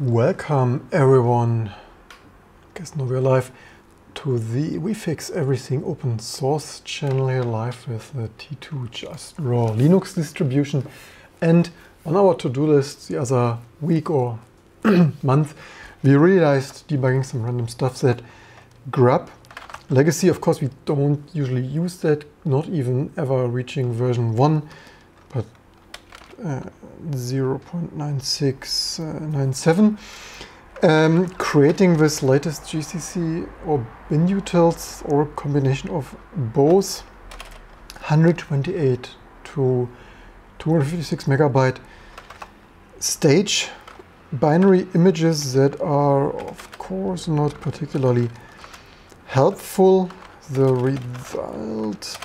Welcome everyone, I guess now we're live, to the We Fix Everything open source channel here live with the T2 Just Raw Linux distribution. And on our to-do list the other week or month, we realized debugging some random stuff that grub. Legacy, of course we don't usually use that, not even ever reaching version 1, but uh, 0.9697. Um, creating this latest GCC or binutils or combination of both 128 to 256 megabyte stage binary images that are of course not particularly helpful. The result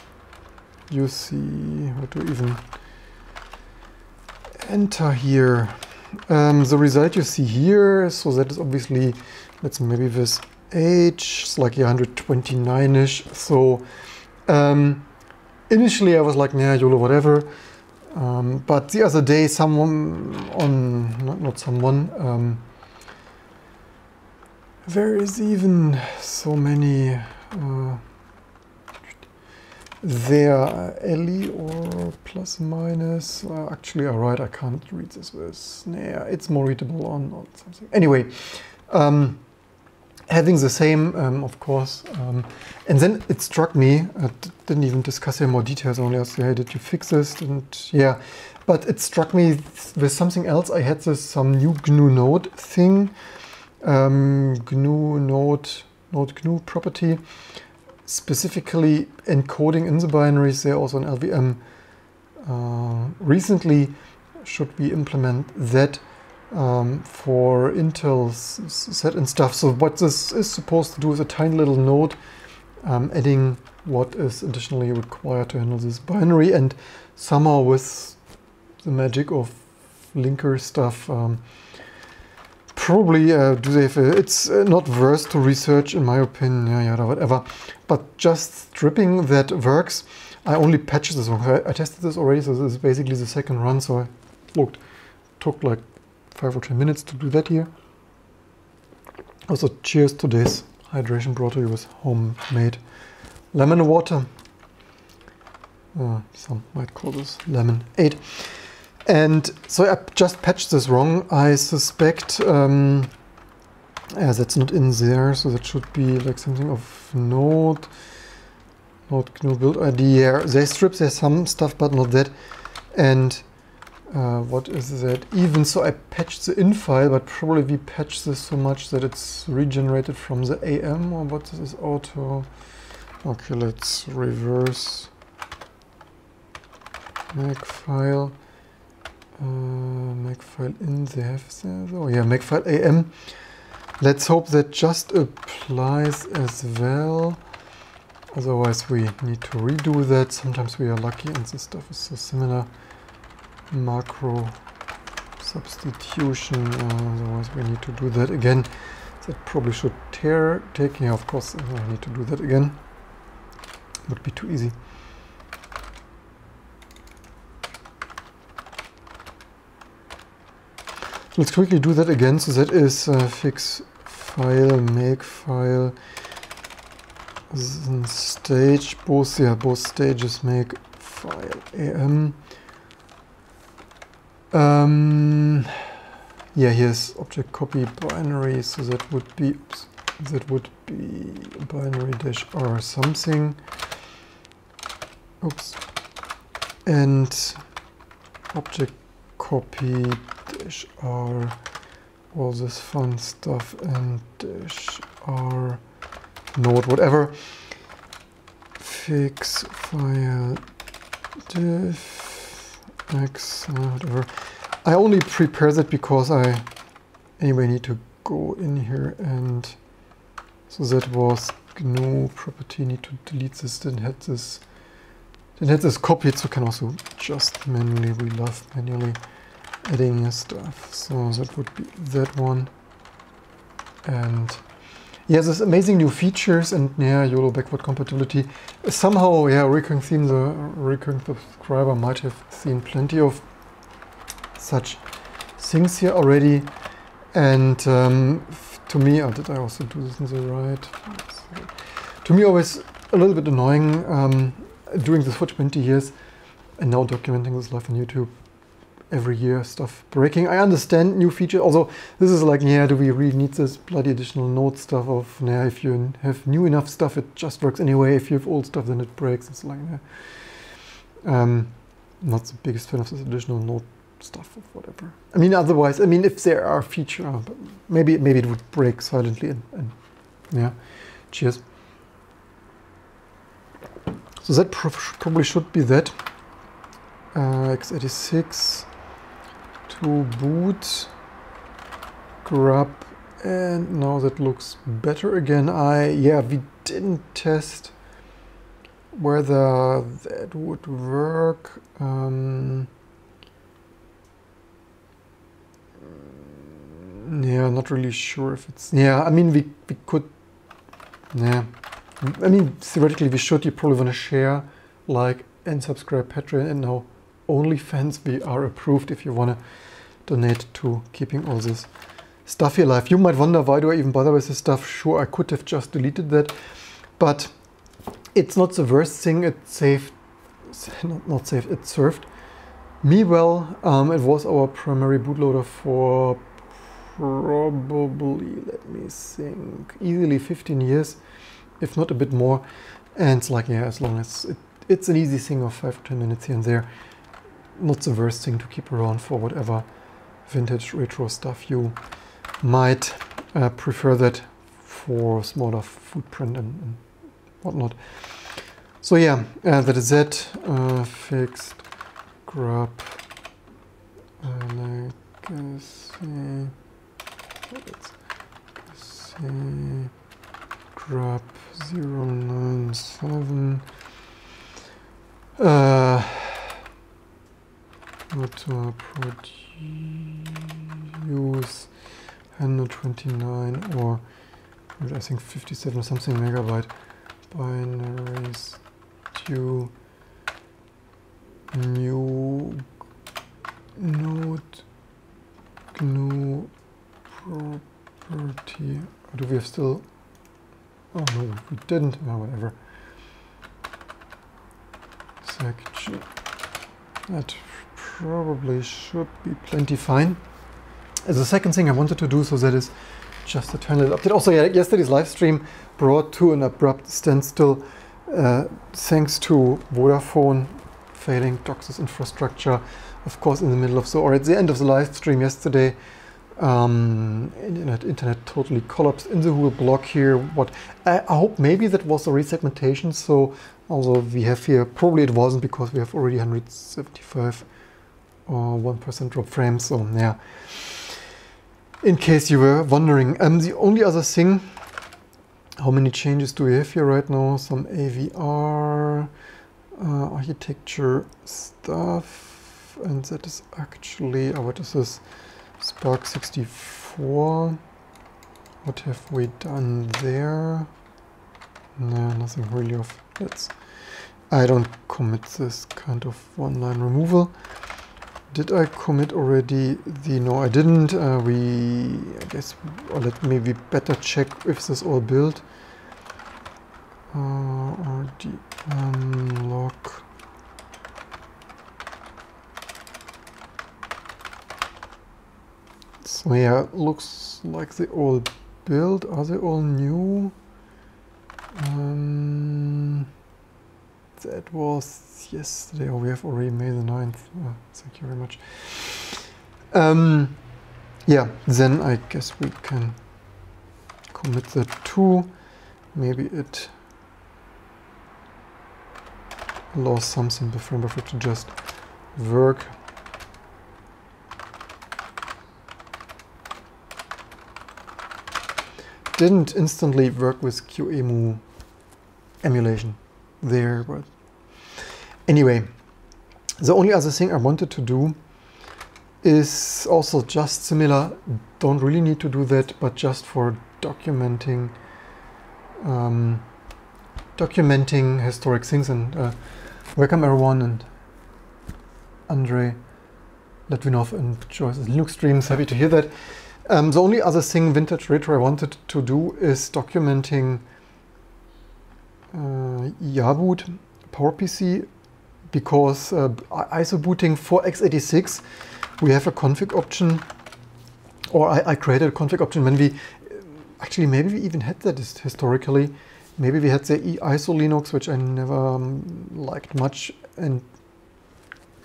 you see how to even enter here. Um, the result you see here, so that is obviously, let's maybe this age, it's like 129-ish. So um, initially I was like, nah, YOLO, whatever. Um, but the other day, someone on, not, not someone, um, there is even so many uh, there, uh, Ellie or plus minus. Uh, actually, all right, I can't read this with yeah, It's more readable on, on something. Anyway, um, having the same, um, of course. Um, and then it struck me, I didn't even discuss in more details, only asked, hey, did you fix this? And yeah, but it struck me with something else. I had this some new GNU note thing, um, GNU note, note GNU property specifically encoding in the binaries there also an LLVM. Uh, recently, should we implement that um, for Intel's CET and stuff. So what this is supposed to do is a tiny little note um, adding what is additionally required to handle this binary and somehow with the magic of linker stuff um, probably uh, do they have a, it's uh, not worth to research in my opinion yeah, yeah whatever but just stripping that works. I only patched this one. I, tested this already so this is basically the second run so I looked took like five or ten minutes to do that here. Also cheers to this hydration brought to you with homemade. Lemon water. Uh, some might call this lemon 8 and so I just patched this wrong. I suspect, um, yeah, that's not in there, so that should be like something of note, note GNU build ID. Yeah, they strip there's some stuff, but not that. And uh, what is that? Even so, I patched the in file, but probably we patched this so much that it's regenerated from the AM or what is this auto? Okay, let's reverse Makefile. Uh, Makefile in there. Oh yeah, Makefile AM. Let's hope that just applies as well. Otherwise we need to redo that. Sometimes we are lucky and this stuff is so similar. Macro substitution. Uh, otherwise we need to do that again. That probably should tear take. Yeah, of course I need to do that again. Would be too easy. Let's quickly do that again. So that is uh, fix file, make file, stage, both, yeah, both stages make file am. Um, yeah, here's object copy binary, so that would be, oops, that would be binary dash r something. Oops. And object copy dash r all this fun stuff and dash r note whatever. Fix file diff x whatever. I only prepare that because I anyway need to go in here and so that was GNU property. Need to delete this didn't have this didn't have this copied so can also just manually we love manually adding stuff. So that would be that one. And yeah, there's amazing new features and yeah, YOLO backward compatibility. Somehow, yeah, recurring theme, the recurring subscriber might have seen plenty of such things here already. And um, to me, oh, did I also do this in the right? To me, always a little bit annoying um, doing this for 20 years and now documenting this live on YouTube every year stuff breaking. I understand new features, Also, this is like, yeah, do we really need this bloody additional note stuff of, yeah, if you have new enough stuff, it just works anyway. If you have old stuff, then it breaks. It's like, yeah. Um, not the biggest fan of this additional note stuff or whatever. I mean, otherwise, I mean, if there are feature, uh, maybe maybe it would break silently and, and yeah. Cheers. So that probably should be that. Uh, x86 to boot grub and now that looks better again. I yeah we didn't test whether that would work. Um, yeah, not really sure if it's yeah. I mean we we could yeah. I mean theoretically we should. You probably want to share like and subscribe Patreon and now OnlyFans we are approved if you want to donate to keeping all this stuff alive. You might wonder why do I even bother with this stuff? Sure, I could have just deleted that, but it's not the worst thing. It saved, not, saved, it served me well. Um, it was our primary bootloader for probably, let me think, easily 15 years, if not a bit more. And it's like, yeah, as long as it, it's an easy thing of five or 10 minutes here and there, not the worst thing to keep around for whatever vintage retro stuff you might uh, prefer that for smaller footprint and, and whatnot. So yeah, uh, that is it. Uh, fixed grub legacy. Let's see. Grub 097. Uh, to produce 129 or I think 57 something megabyte binaries to new note GNU property. Or do we have still? Oh no, we didn't. Oh, whatever. Section. That probably should be plenty fine. As a second thing I wanted to do, so that is just a tiny little update. Also, yeah, yesterday's live stream brought to an abrupt standstill uh, thanks to Vodafone failing DOCSIS infrastructure. Of course, in the middle of the, or at the end of the live stream yesterday, um, internet, internet totally collapsed in the whole block here. What I, I hope maybe that was a resegmentation. So although we have here, probably it wasn't because we have already 175 or 1% drop frames. So yeah, in case you were wondering. Um, the only other thing, how many changes do we have here right now? Some AVR uh, architecture stuff. And that is actually, oh, what is this? SPARC 64. What have we done there? No, nothing really of that's I don't commit this kind of one-line removal. Did I commit already the, no I didn't, uh, we, I guess, or let maybe better check if this all built. Uh, rd unlock. So yeah, looks like they all built. Are they all new? Um, that was yesterday, oh, we have already May the 9th. Oh, thank you very much. Um, yeah, then I guess we can commit the two. Maybe it allows something the frame buffer to just work. Didn't instantly work with QEMU emulation there, but anyway, the only other thing I wanted to do is also just similar, don't really need to do that, but just for documenting um, documenting historic things and uh, welcome everyone and Andrei Litvinov and Joyce's Linux streams, happy to hear that. Um, the only other thing Vintage Retro I wanted to do is documenting uh, Yaboot PowerPC because uh, ISO booting for x86 we have a config option or I, I, created a config option when we actually maybe we even had that historically maybe we had the ISO Linux which I never um, liked much and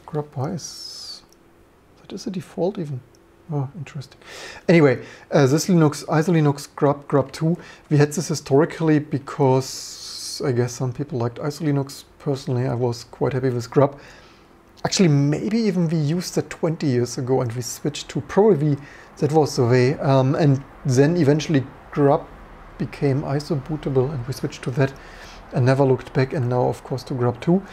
grub is that is a default even Oh, interesting. Anyway, uh, this Linux, ISO Linux grub, grub2, we had this historically because I guess some people liked ISO Linux. Personally, I was quite happy with grub. Actually, maybe even we used that 20 years ago and we switched to probably that was the way. Um, and then eventually grub became ISO bootable and we switched to that and never looked back. And now, of course, to grub2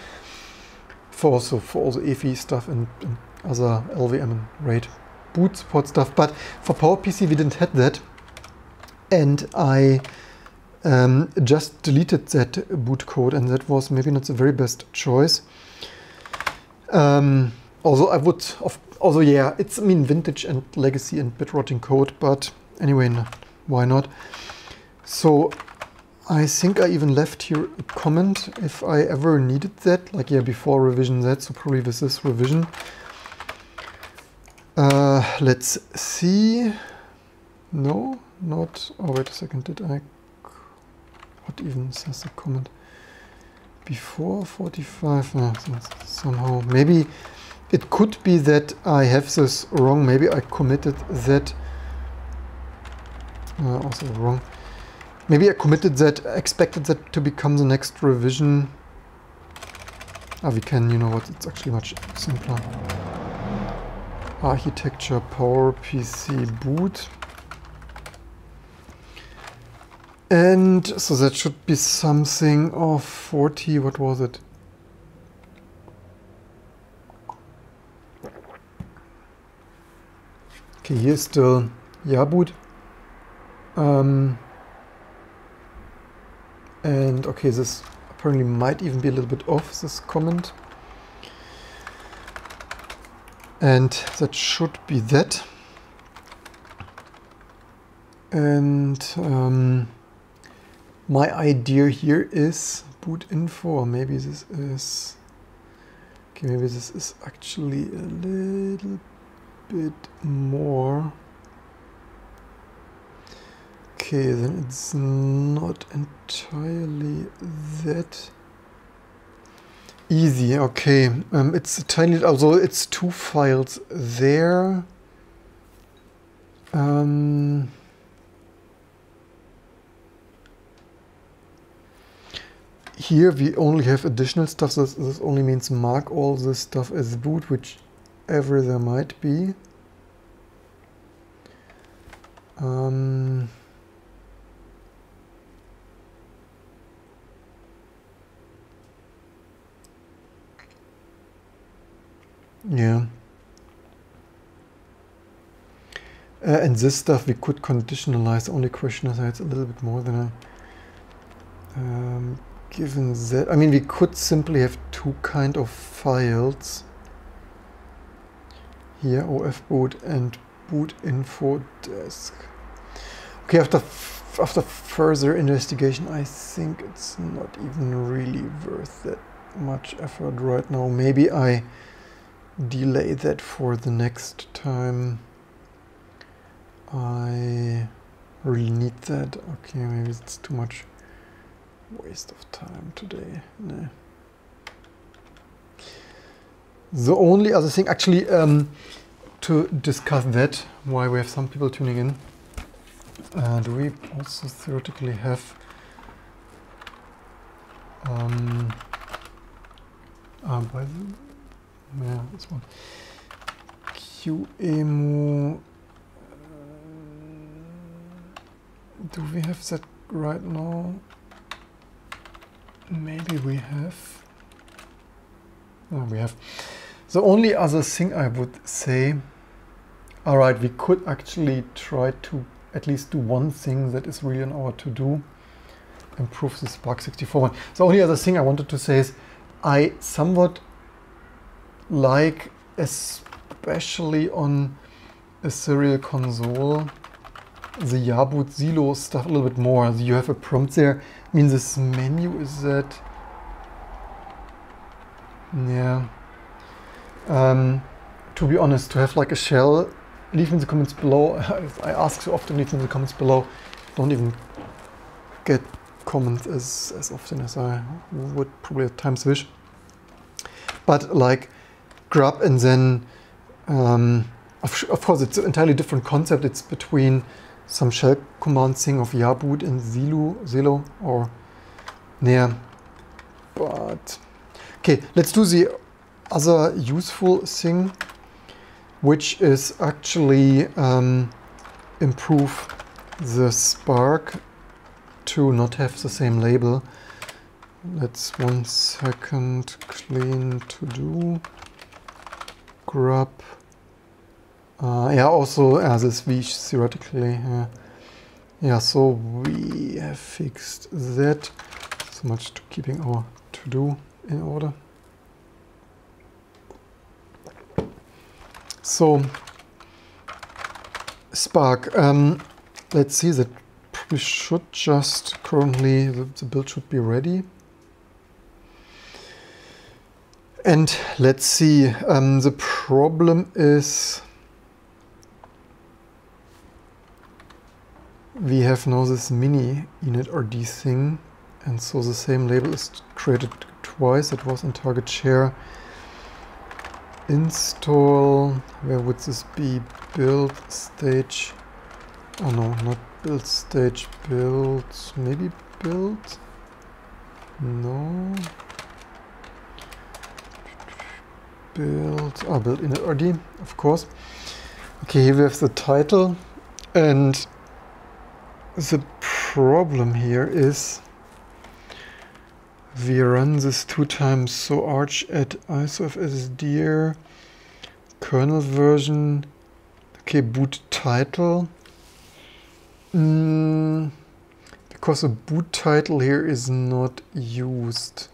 for also for all the EFI stuff and, and other LVM and RAID boot support stuff. But for PowerPC, we didn't have that. And I um, just deleted that boot code, and that was maybe not the very best choice. Um, although I would, although yeah, it's I mean vintage and legacy and bit rotting code, but anyway, no, why not? So I think I even left here a comment if I ever needed that, like yeah, before revision that, so probably this is revision. Uh, let's see. No, not. Oh, wait a second. Did I? What even says the comment? Before 45? No, somehow. Maybe it could be that I have this wrong. Maybe I committed that. Uh, also wrong. Maybe I committed that, expected that to become the next revision. Ah, we can, you know what, it's actually much simpler architecture power PC boot. And so that should be something of 40, what was it? Okay, here's still Yaboot. Um, and okay, this apparently might even be a little bit off, this comment. And that should be that. And um, my idea here is boot info. Maybe this is okay. Maybe this is actually a little bit more. Okay, then it's not entirely that Easy, okay. Um, it's a tiny, although it's two files there. Um, here we only have additional stuff, this, this only means mark all this stuff as boot, whichever there might be. Um, Yeah. Uh, and this stuff we could conditionalize. Only question is it's a little bit more than a... Um, given that... I mean, we could simply have two kind of files. Here, OF boot and boot info desk. Okay, after, after further investigation, I think it's not even really worth that much effort right now. Maybe I delay that for the next time I really need that. Okay, maybe it's too much waste of time today. Nah. The only other thing, actually, um, to discuss that, why we have some people tuning in, uh, do we also theoretically have um, uh, by the yeah, this one. QEMU. do we have that right now? Maybe we have. Oh, we have. The only other thing I would say, all right, we could actually try to at least do one thing that is really an our to do, improve the SPARC 64 one. The only other thing I wanted to say is I somewhat like especially on a serial console the Yaboot SILO stuff a little bit more. You have a prompt there. I mean, this menu is that. Yeah. Um, to be honest, to have like a shell, leave in the comments below. I ask so often, leave in the comments below. Don't even get comments as, as often as I would probably at times wish. But like grub and then, um, of, of, course, it's an entirely different concept. It's between some shell command thing of Yaboot and SILO, SILO or near. But okay, let's do the other useful thing, which is actually um, improve the SPARC to not have the same label. Let's one second clean to do grub. Uh, yeah, also as is v theoretically. Uh, yeah, so we have fixed that. So much to keeping our to do in order. So SPARC, um, let's see that we should just currently, the, the build should be ready. And let's see, um, the problem is we have now this mini init-rd thing and so the same label is created twice. It was in target share install, where would this be? Build stage, oh no, not build stage, build, maybe build? No. Build, oh, build in RD, of course. Okay, here we have the title and the problem here is we run this two times so arch at isofsdir kernel version. Okay boot title. Mm, because the boot title here is not used.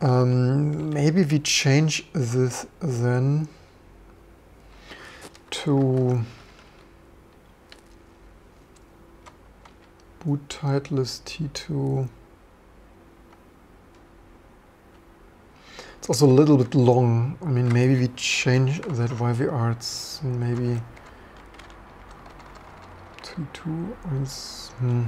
Um, maybe we change this then to boot title is t2 It's also a little bit long. I mean, maybe we change that YVR. It's maybe two two. Hmm.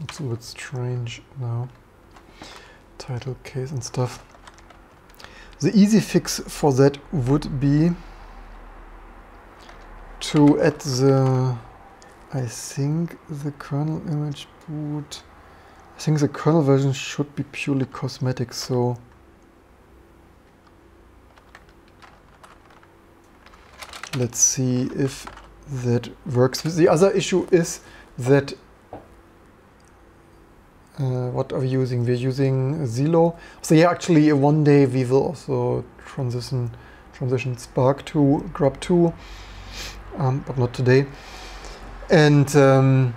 It's a bit strange now. Title case and stuff. The easy fix for that would be to add the, I think the kernel image boot, I think the kernel version should be purely cosmetic, so let's see if that works. The other issue is that uh, what are we using? We're using SILO. So yeah, actually one day we will also transition transition SPARC to Grub 2 um, but not today. And um,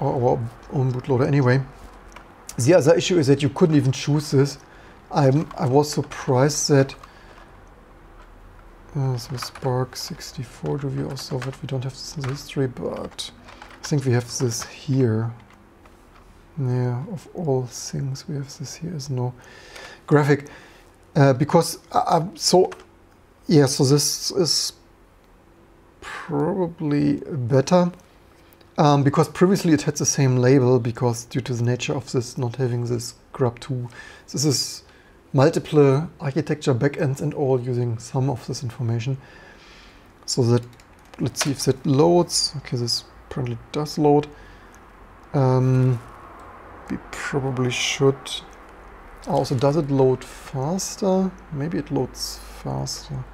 our own bootloader anyway. The other issue is that you couldn't even choose this. I'm, I was surprised that uh, so SPARC 64, do we also have? We don't have this in the history, but I think we have this here. Yeah, of all things, we have this here is no graphic. Uh, because I, so yeah, so this is probably better um, because previously it had the same label because due to the nature of this not having this grub2, this is multiple architecture backends and all using some of this information. So that, let's see if that loads. Okay, this apparently does load. Um, we probably should also does it load faster? Maybe it loads faster.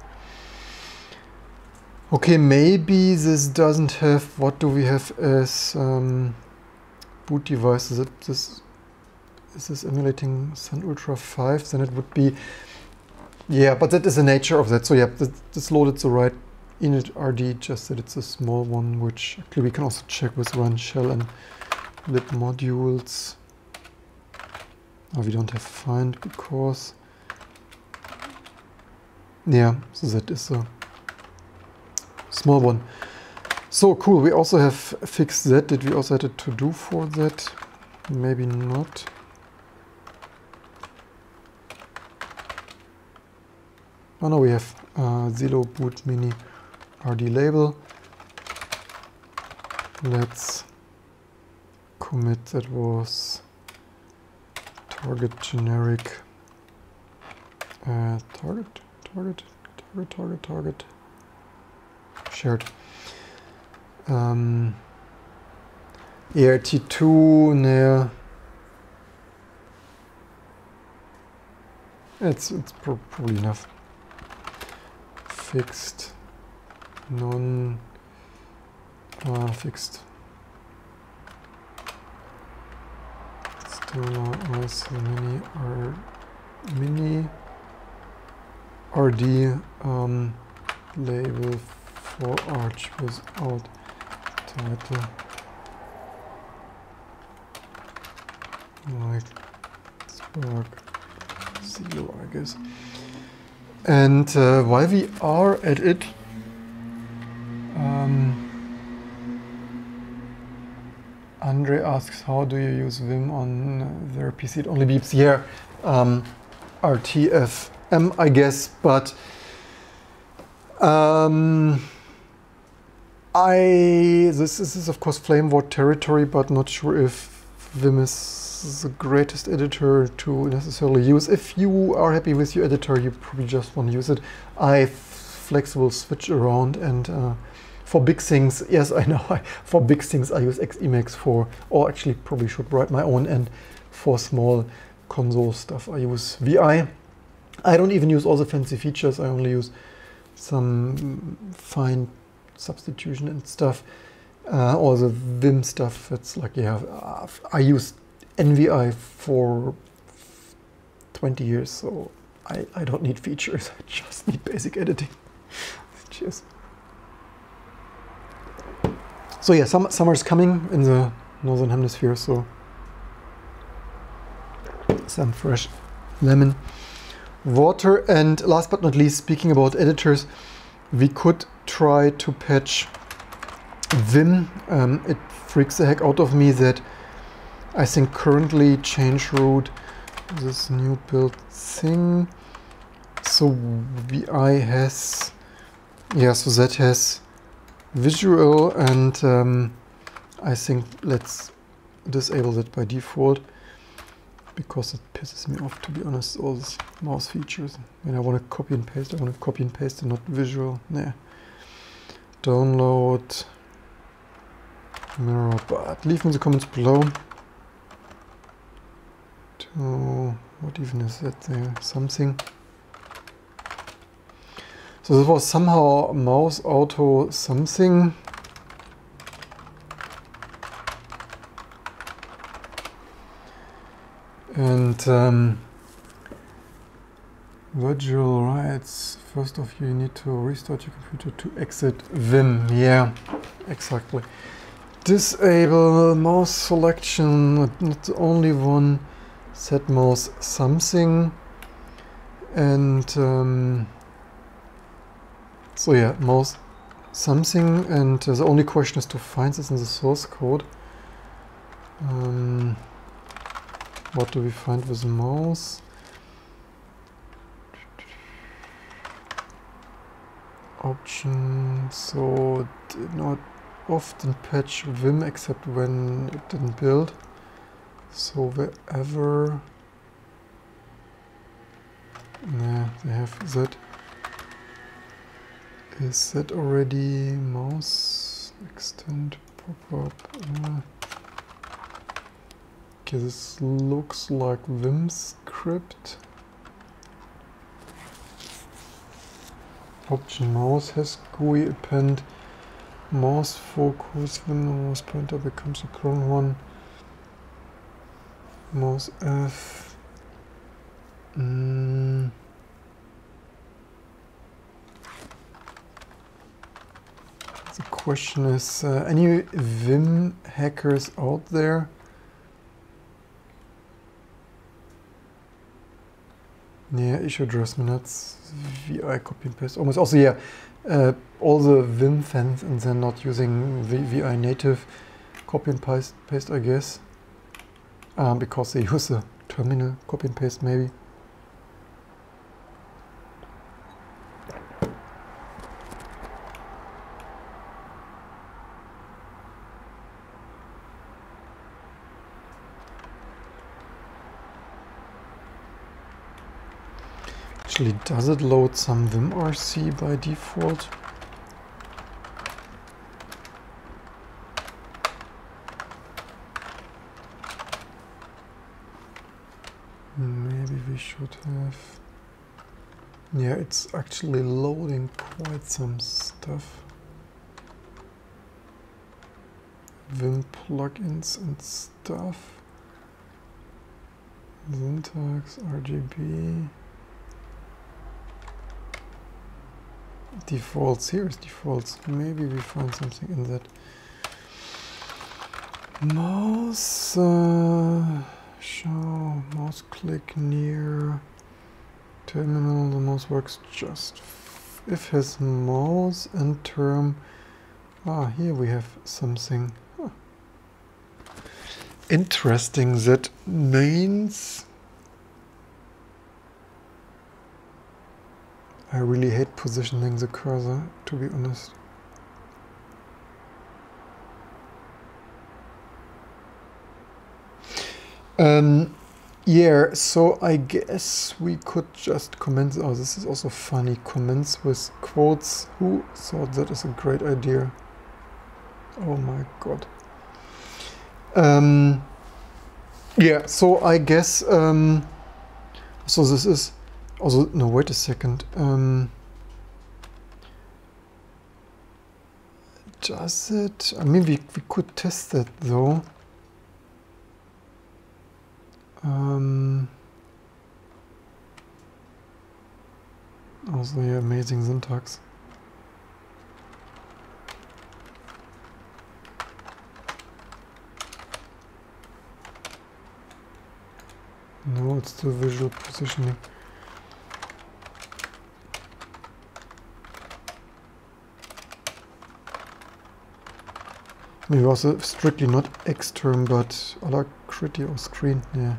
Okay, maybe this doesn't have, what do we have as um, boot device? Is it this, is this emulating Sun Ultra 5? Then it would be, yeah, but that is the nature of that. So yeah, this, this loaded the right init rd, just that it's a small one, which actually we can also check with run shell and lib modules. Oh, we don't have find because yeah, so that is a small one. So cool, we also have fixed that. Did we also have a to do for that? Maybe not. Oh no, we have uh, SILO boot mini RD label. Let's commit that was target generic. Uh, target target target target target. Shared. Um, ERT2 naja it's it's pro probably enough. Fixed non. Uh, fixed. Still also mini or mini RD um, label for arch without title. Like SPARC Zero I guess. And uh, while we are at it, Andre asks, how do you use Vim on their PC? It only beeps here. Um, RTFM, I guess, but um, I this, this is of course Flame War territory, but not sure if Vim is the greatest editor to necessarily use. If you are happy with your editor, you probably just want to use it. I flexible switch around and uh, for big things, yes, I know, for big things I use Emacs for, or actually probably should write my own, and for small console stuff I use VI. I don't even use all the fancy features, I only use some fine substitution and stuff. Uh, all the Vim stuff, it's like, yeah, uh, I use NVI for 20 years, so I, I don't need features, I just need basic editing. Cheers. So yeah, sum summer's coming in the northern hemisphere, so some fresh lemon water. And last but not least, speaking about editors, we could try to patch Vim. Um, it freaks the heck out of me that I think currently change root this new build thing. So VI has, yeah, so that has visual and um, I think let's disable that by default because it pisses me off to be honest all these mouse features. When I want to copy and paste I want to copy and paste and not visual. Yeah download. Mirror but leave me the comments below. To what even is that there? Something so this was somehow mouse auto something. And um, virtual rights. First of you need to restart your computer to exit vim yeah exactly. Disable mouse selection. Not the only one set mouse something. And um, so yeah mouse something and uh, the only question is to find this in the source code. Um, what do we find with mouse? Option so did not often patch vim except when it didn't build. So wherever yeah, they have that. Is that already mouse extend pop-up? Uh, okay, this looks like Vim script. Option mouse has GUI append mouse focus when the mouse pointer becomes a clone one mouse F. Mm. Question is, uh, any Vim hackers out there? Yeah, issue address minutes, VI copy and paste. Almost also, yeah, uh, all the Vim fans and then not using the VI native copy and paste, paste I guess, um, because they use the terminal copy and paste maybe. Actually, does it load some vimrc by default? Maybe we should have... Yeah, it's actually loading quite some stuff. Vim plugins and stuff. Syntax, RGB. Defaults here is defaults. Maybe we find something in that. Mouse uh, show mouse click near terminal. The mouse works just if his mouse and term ah here we have something. Huh. interesting that means I really hate positioning the cursor, to be honest. Um, yeah, so I guess we could just comment. Oh, this is also funny. Comments with quotes. Who thought that is a great idea? Oh my god. Um, yeah, so I guess. Um, so this is also, no, wait a second. Um, does it? I mean, we, we could test that though. Um, also, yeah, amazing syntax. No, it's the visual positioning. Maybe also strictly not xterm, but a Alacritty or screen, yeah.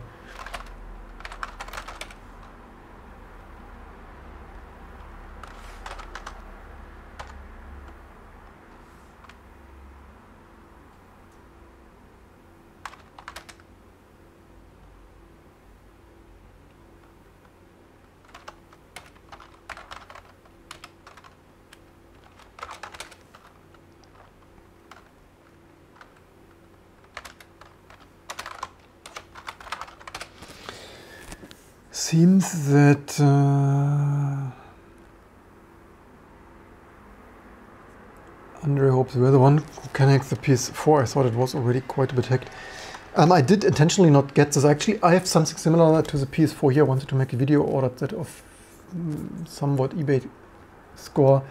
Seems that uh, Andre hopes we're the one who hack the PS4. I thought it was already quite a bit hacked. Um, I did intentionally not get this. Actually, I have something similar to the PS4 here. I wanted to make a video, ordered that of mm, somewhat eBay score.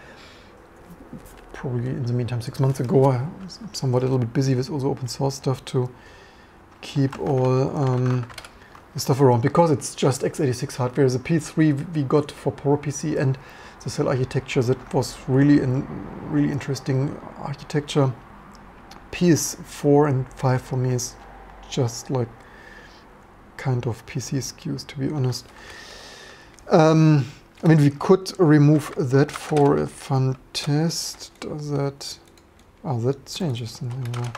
Probably in the meantime, six months ago. I was somewhat a little bit busy with also open source stuff to keep all um, stuff around because it's just x86 hardware. The P3 we got for PowerPC and the cell architecture that was really in really interesting architecture. PS4 and 5 for me is just like kind of PC SKUs to be honest. Um, I mean we could remove that for a fun test. Does that oh that changes something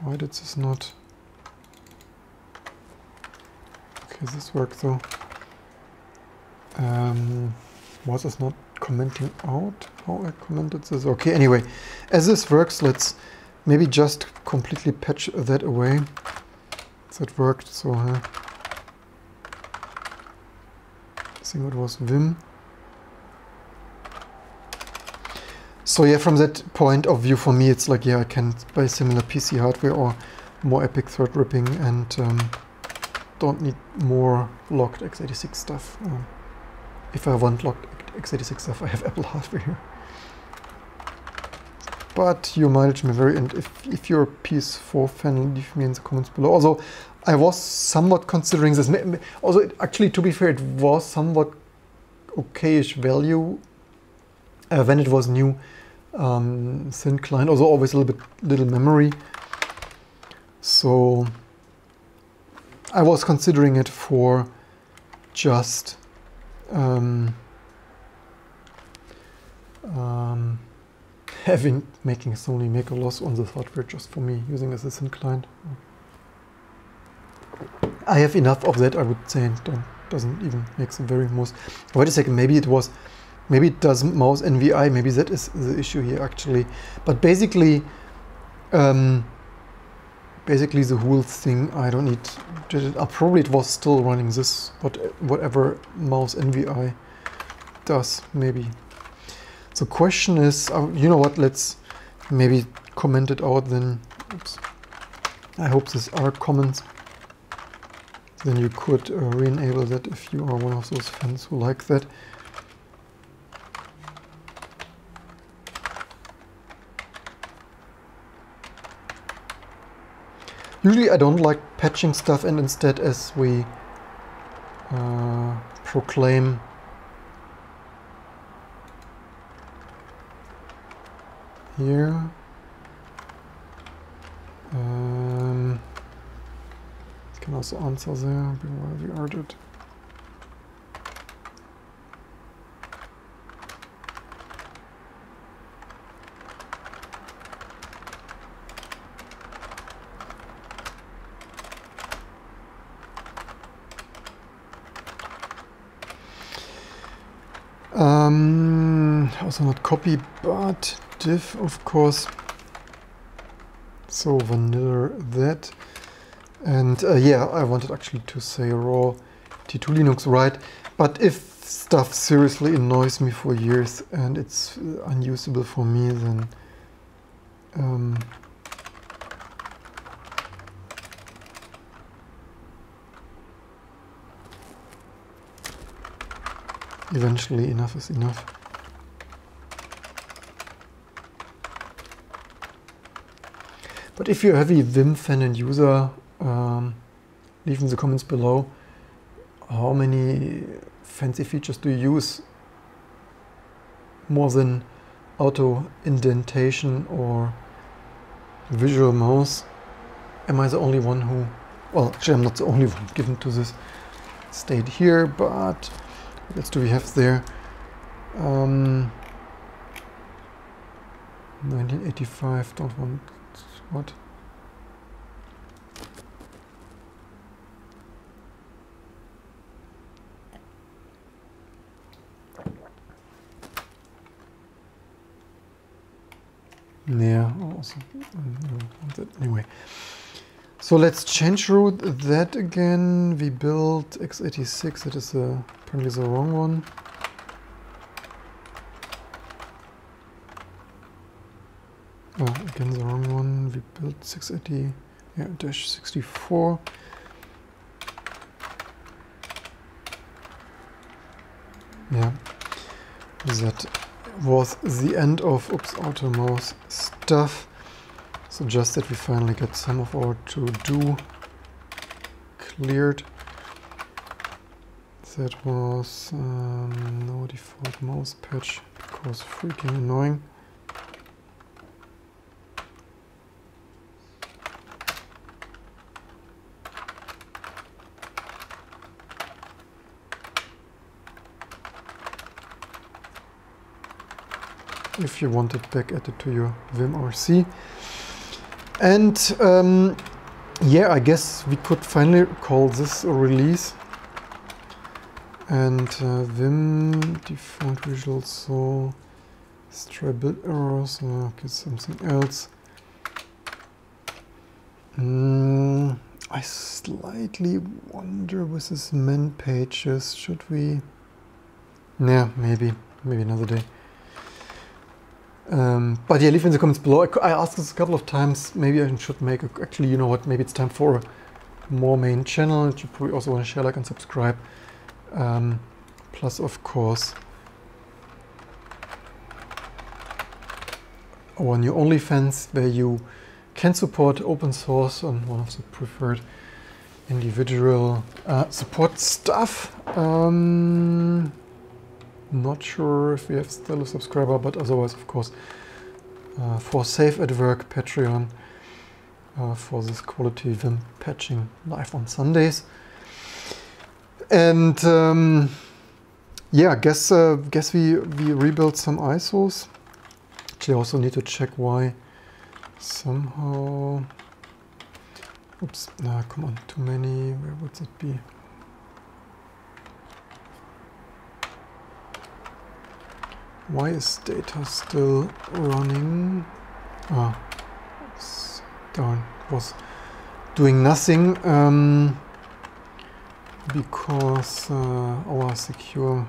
Why did this not Okay, this works though. Um, was this not commenting out how I commented this? Okay, anyway, as this works, let's maybe just completely patch that away. That worked, so uh, I think it was Vim. So yeah, from that point of view, for me, it's like, yeah, I can buy similar PC hardware or more epic thread ripping and um, don't need more locked x86 stuff. Um, if I want locked x86 stuff, I have Apple hardware here. but your mileage may vary. And if, if you're a PS4 fan, leave me in the comments below. Also, I was somewhat considering this. Also, it, actually, to be fair, it was somewhat okayish value uh, when it was new um, thin client. Also, always a little bit little memory. So I was considering it for just um, um, having making Sony make a loss on the software just for me using a thin client. I have enough of that, I would say, don't, doesn't even make the very most. Wait a second, maybe it was, maybe it does mouse NVI, maybe that is the issue here actually. But basically, um, basically the whole thing, I don't need, uh, probably it was still running this, what, whatever mouse NVI does, maybe. The question is, uh, you know what, let's maybe comment it out then. Oops. I hope these are comments. Then you could uh, re-enable that if you are one of those fans who like that. Usually I don't like patching stuff and instead as we uh, proclaim here. Um, can also answer there before we added. Um, also not copy, but diff, of course. So vanilla that. And uh, yeah, I wanted actually to say raw T2 Linux right. But if stuff seriously annoys me for years and it's uh, unusable for me, then um, eventually enough is enough. But if you're a heavy Vim fan and user, um, leave in the comments below how many fancy features do you use more than auto indentation or visual mouse. Am I the only one who, well actually I'm not the only one given to this state here, but what else do we have there? Um, 1985, don't want what? Yeah, also, anyway. So let's change root that again. We built x86, that is uh, apparently the wrong one. Oh, again the wrong built 680, yeah, dash 64. Yeah, that was the end of Oops Auto Mouse stuff. So just that we finally get some of our to-do cleared. That was um, no default mouse patch because freaking annoying. If you want it back added to your vimrc. And um, yeah, I guess we could finally call this a release. And uh, Vim default visual, so stray bit errors, okay, something else. Mm, I slightly wonder with this men pages, should we? Yeah, maybe, maybe another day. Um, but yeah, leave in the comments below. I, I, asked this a couple of times. Maybe I should make a, actually, you know what? Maybe it's time for more main channel. You probably also want to share, like, and subscribe. Um, plus, of course, our new OnlyFans where you can support open source on one of the preferred individual uh, support stuff. Um, not sure if we have still a subscriber, but otherwise, of course, uh, for Safe at Work Patreon uh, for this quality Vim patching live on Sundays. And um, yeah, guess uh, guess we we rebuilt some ISOs. Actually, also need to check why somehow. Oops! Nah, come on, too many. Where would it be? Why is data still running? Ah, darn, was doing nothing um, because uh, our secure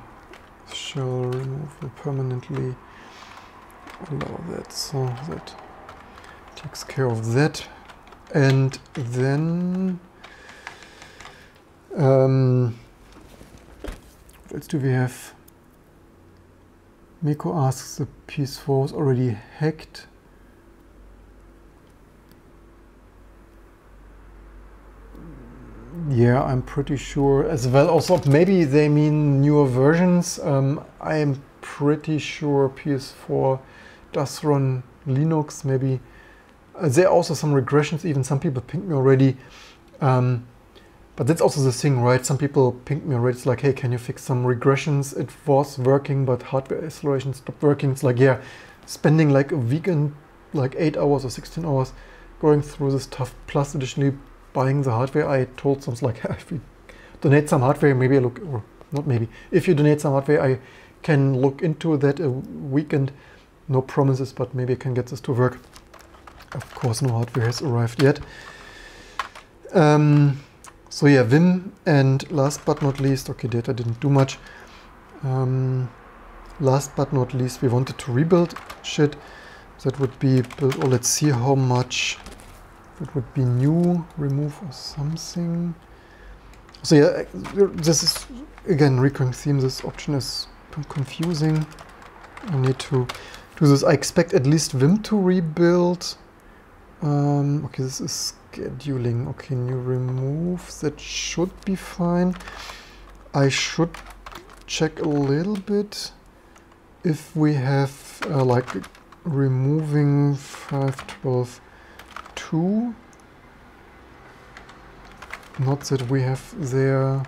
shell remove will permanently allow that. So that takes care of that. And then um, what else do we have? Miko asks the PS4 is already hacked. Yeah, I'm pretty sure as well. Also, maybe they mean newer versions. Um, I am pretty sure PS4 does run Linux. Maybe uh, there are also some regressions. Even some people pinged me already. Um, but that's also the thing, right? Some people ping me already. It's like, hey, can you fix some regressions? It was working, but hardware acceleration stopped working. It's like, yeah, spending like a weekend, like eight hours or 16 hours going through this stuff, plus additionally buying the hardware. I told some, like, if we donate some hardware, maybe I look, or not maybe, if you donate some hardware, I can look into that a weekend. No promises, but maybe I can get this to work. Of course, no hardware has arrived yet. Um, so yeah, Vim and last but not least, okay, data didn't do much. Um, last but not least, we wanted to rebuild shit. That would be build, oh, let's see how much it would be new, remove or something. So yeah, this is, again, recurring theme. This option is confusing. I need to do this. I expect at least Vim to rebuild. Um, okay, this is scheduling. Okay, new remove. That should be fine. I should check a little bit if we have uh, like removing 512 2 not that we have there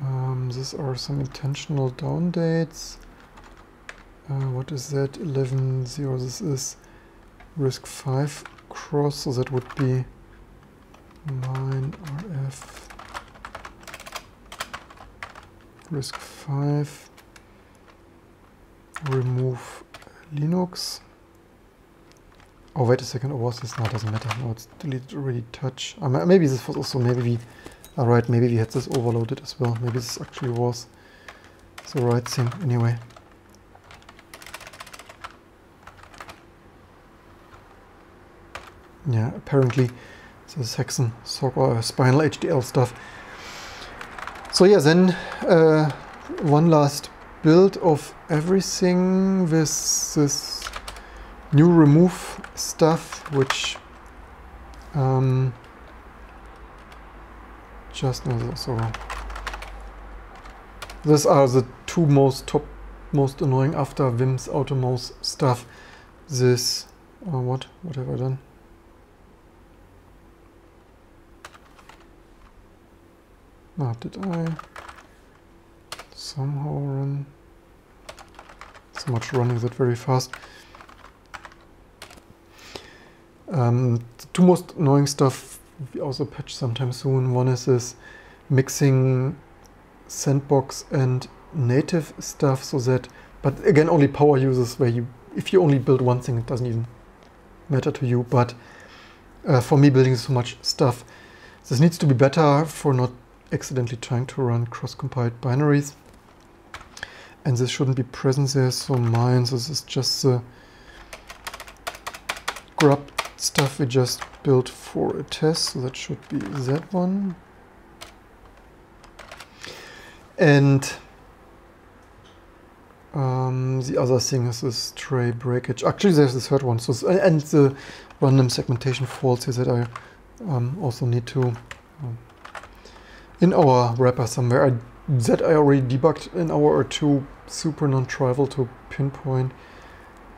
um, these are some intentional down dates uh, what is that 11 this is RISC-V cross, so that would be 9RF risk 5 remove Linux. Oh, wait a second. Oh, was this? No, doesn't matter. No, it's deleted already. Touch. Uh, maybe this was also, maybe we, all right, maybe we had this overloaded as well. Maybe this actually was the right thing. Anyway. Yeah, apparently this Hexen or SpinalHDL stuff. So yeah, then uh, one last build of everything with this new remove stuff, which um, just no, sorry. These are the two most top, most annoying after Vim's Outermost stuff. This, uh, what, what have I done? Ah, did I somehow run so much running that very fast? Um, the two most annoying stuff we also patch sometime soon. One is this mixing sandbox and native stuff so that, but again, only power users where you, if you only build one thing, it doesn't even matter to you. But uh, for me, building so much stuff, this needs to be better for not accidentally trying to run cross-compiled binaries. And this shouldn't be present there, so mine, this is just the grub stuff we just built for a test, so that should be that one. And Um, the other thing is this tray breakage. Actually, there's the third one. So and the random segmentation faults here that I um, also need to um, in our wrapper somewhere. I, that I already debugged an hour or two. Super non-trivial to pinpoint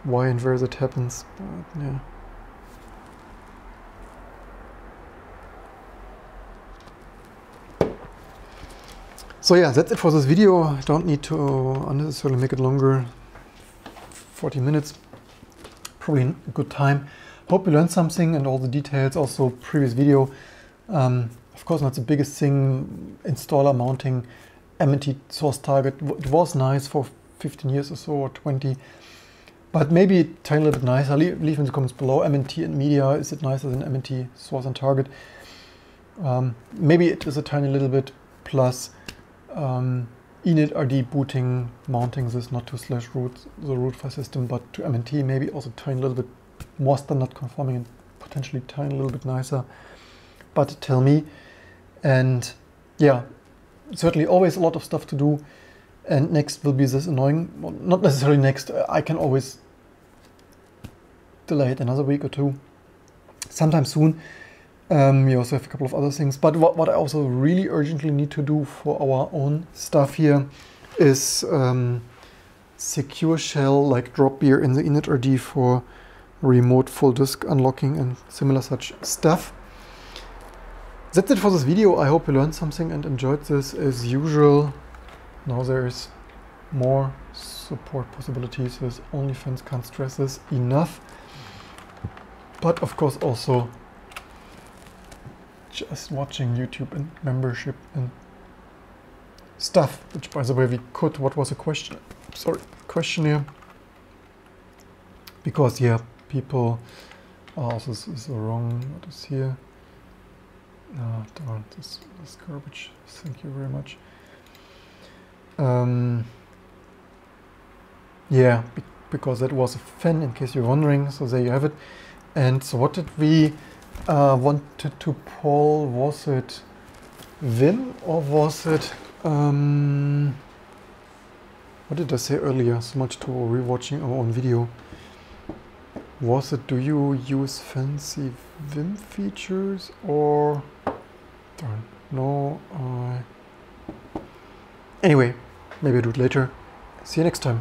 why and where that happens. But yeah. So yeah, that's it for this video. I don't need to unnecessarily make it longer. 40 minutes, probably a good time. Hope you learned something and all the details. Also, previous video. Um, of course, not the biggest thing. Installer mounting MNT source target. It was nice for 15 years or so, or 20. But maybe a tiny little bit nicer. Leave, leave in the comments below. MNT and media, is it nicer than MNT source and target? Um, maybe it is a tiny little bit. Plus, um, init booting, mounting this not to slash root, the root file system, but to MNT, maybe also tiny little bit more standard conforming and potentially tiny little bit nicer. But tell me. And yeah, certainly always a lot of stuff to do. And next will be this annoying, well, not necessarily next, I can always delay it another week or two, sometime soon. Um, we also have a couple of other things, but what, what I also really urgently need to do for our own stuff here is um, secure shell like Dropbear in the initrd for remote full disk unlocking and similar such stuff. That's it for this video. I hope you learned something and enjoyed this as usual. Now there's more support possibilities with OnlyFans can't stress this enough. But of course also just watching YouTube and membership and stuff, which by the way we could, what was a question? Sorry, questionnaire. Because yeah, people, oh, this is wrong, what is here? Oh, darn, this, this garbage, thank you very much. Um, yeah, be because that was a fan in case you're wondering, so there you have it. And so what did we, uh, wanted to pull? was it Vim or was it, um, what did I say earlier? So much to rewatching our own video. Was it, do you use fancy Vim features or, darn, no, I, anyway, maybe I'll do it later. See you next time.